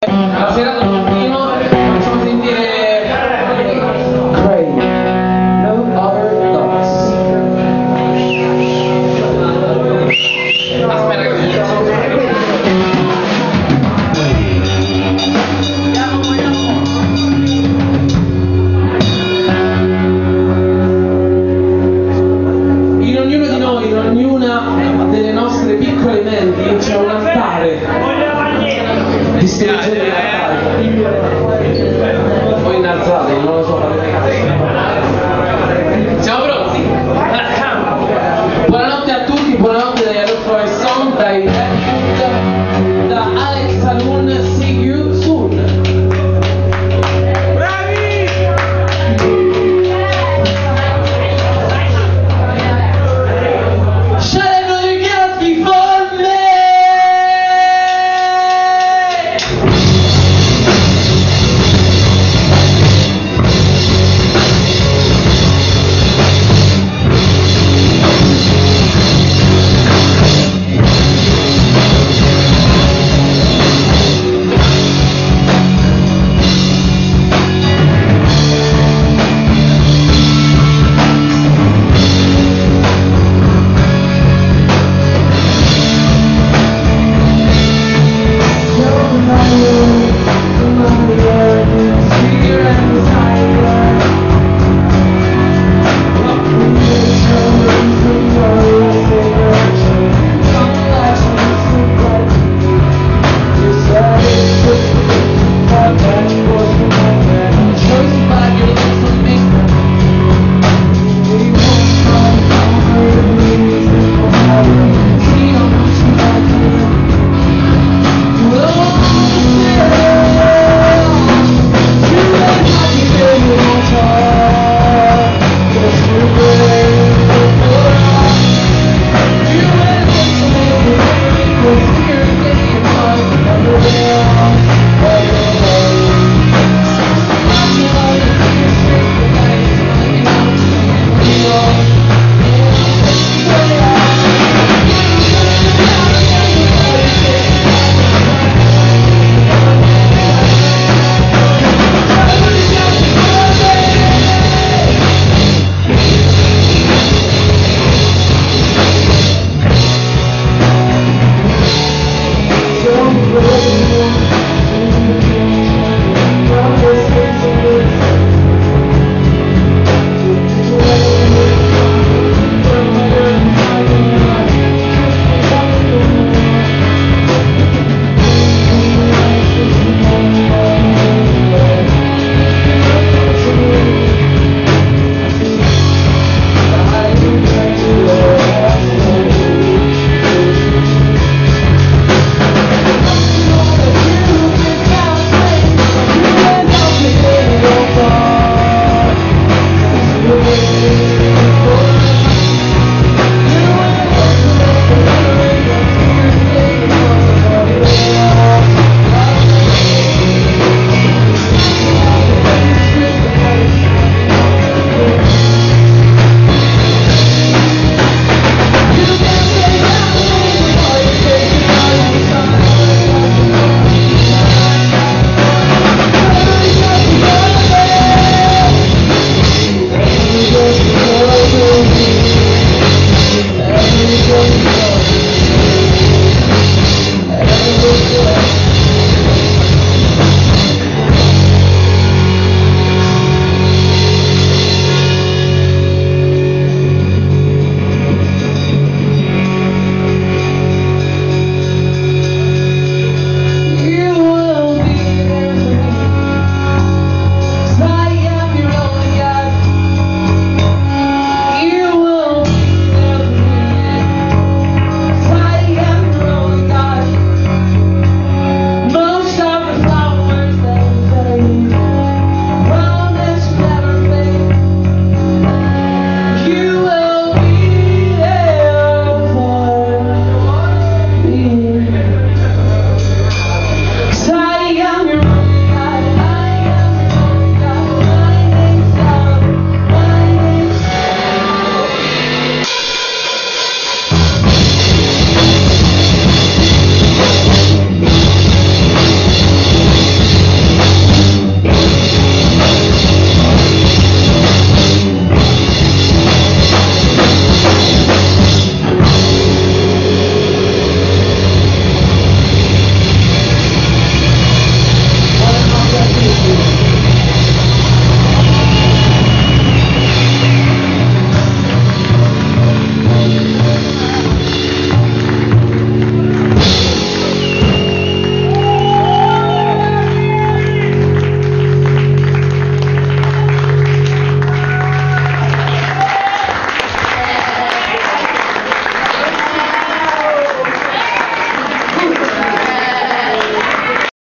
Thank mm -hmm. you. Distruggete